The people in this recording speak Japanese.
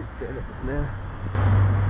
ね。